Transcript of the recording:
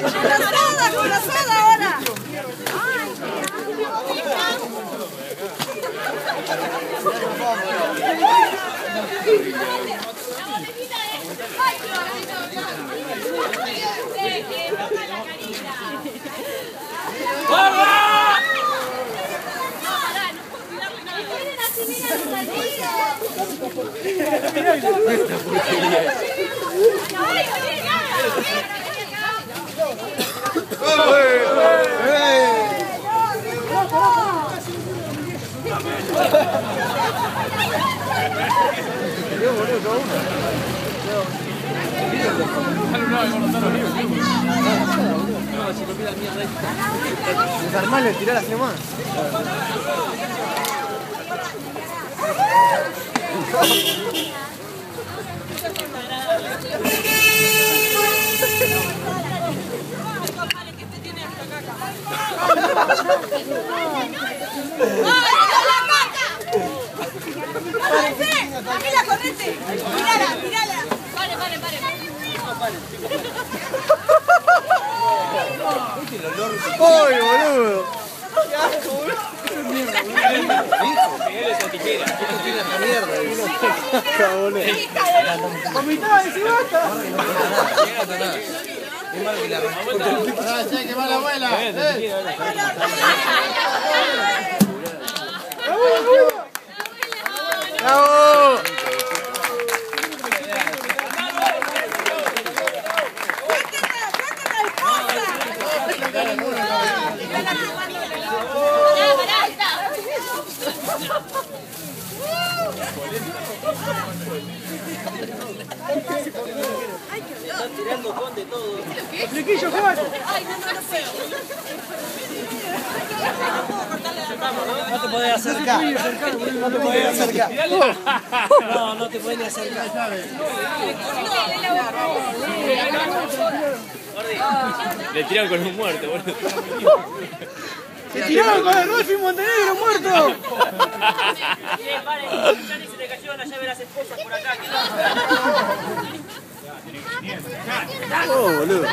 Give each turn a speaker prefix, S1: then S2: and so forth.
S1: Corazada, corazada
S2: y tirar así nomás.
S1: Correte. Mírala, mírala. Vale, vale, vale.
S2: ¡Uy, boludo! ¡Vomitaba de cibata! ¡Qué mala abuela! ¡Bravo! ¡Flequillo, Juan!
S3: No te podés acercar. No te podés acercar. No, no te podés ni acercar.
S4: Le tiraron con un muerto, boludo.
S2: ¡Se tiraron con el Rolfi Montenegro muerto!
S3: se le cayó la llave de las esposas por acá.
S2: ¡Oh, boludo!